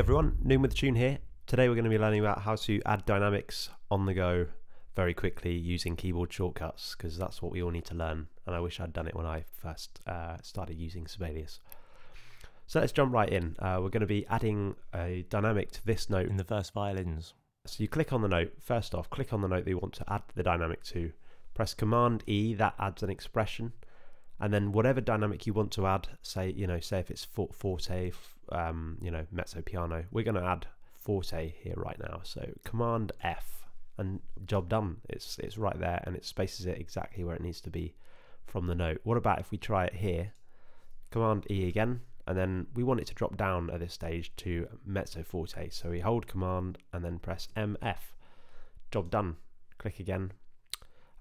everyone, Noon with the Tune here. Today we're going to be learning about how to add dynamics on the go very quickly using keyboard shortcuts because that's what we all need to learn and I wish I'd done it when I first uh, started using Sibelius. So let's jump right in. Uh, we're going to be adding a dynamic to this note in the first violins. So you click on the note, first off, click on the note that you want to add the dynamic to. Press Command E, that adds an expression. And then whatever dynamic you want to add, say, you know, say if it's forte, um, you know, mezzo piano, we're going to add forte here right now. So Command F and job done. It's it's right there and it spaces it exactly where it needs to be from the note. What about if we try it here? Command E again, and then we want it to drop down at this stage to mezzo forte. So we hold Command and then press MF. Job done. Click again.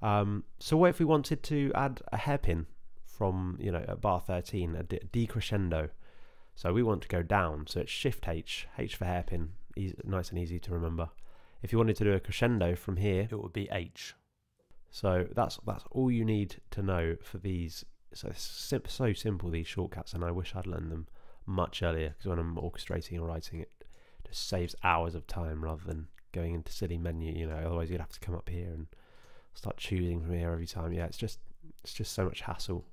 Um, so what if we wanted to add a hairpin from you know at bar 13, a decrescendo? So we want to go down. So it's Shift H, H for hairpin, easy, nice and easy to remember. If you wanted to do a crescendo from here, it would be H. So that's that's all you need to know for these. So so simple these shortcuts, and I wish I'd learned them much earlier because when I'm orchestrating or writing, it just saves hours of time rather than going into silly menu. You know, otherwise you'd have to come up here and start choosing from here every time. Yeah, it's just it's just so much hassle.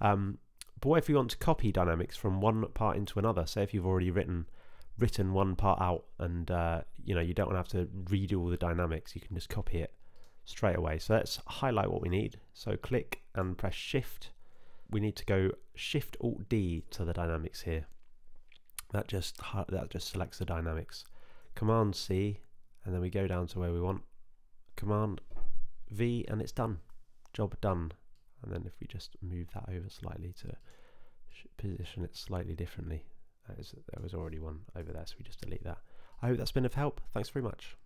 Um, but what if you want to copy dynamics from one part into another? Say if you've already written written one part out and uh, you know you don't want to have to redo all the dynamics you can just copy it straight away. So let's highlight what we need. So click and press shift. We need to go shift alt D to the dynamics here. That just that just selects the dynamics. Command C and then we go down to where we want. Command V and it's done. Job done and then if we just move that over slightly to position it slightly differently there was already one over there, so we just delete that. I hope that's been of help. Thanks very much.